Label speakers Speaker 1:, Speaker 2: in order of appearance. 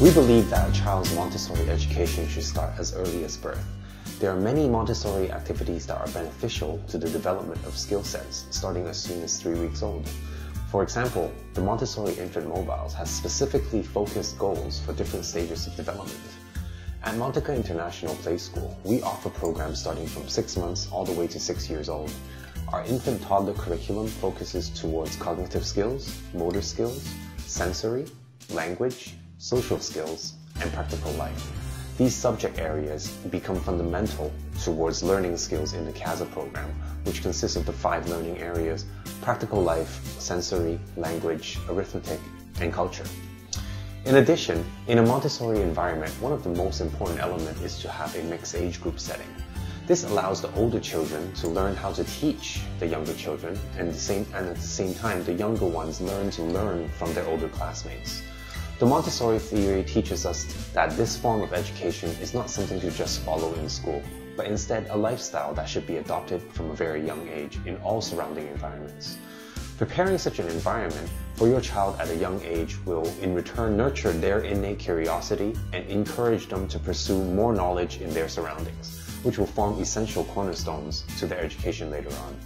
Speaker 1: We believe that a child's Montessori education should start as early as birth. There are many Montessori activities that are beneficial to the development of skill sets starting as soon as three weeks old. For example, the Montessori Infant Mobiles has specifically focused goals for different stages of development. At Monteca International Play School, we offer programs starting from 6 months all the way to 6 years old. Our infant toddler curriculum focuses towards cognitive skills, motor skills, sensory, language, social skills, and practical life. These subject areas become fundamental towards learning skills in the CASA program, which consists of the five learning areas, practical life, sensory, language, arithmetic, and culture. In addition, in a Montessori environment, one of the most important elements is to have a mixed age group setting. This allows the older children to learn how to teach the younger children, and, the same, and at the same time, the younger ones learn to learn from their older classmates. The Montessori theory teaches us that this form of education is not something to just follow in school, but instead a lifestyle that should be adopted from a very young age in all surrounding environments. Preparing such an environment for your child at a young age will in return nurture their innate curiosity and encourage them to pursue more knowledge in their surroundings, which will form essential cornerstones to their education later on.